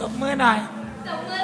ตบมือหน่อย ตบมือ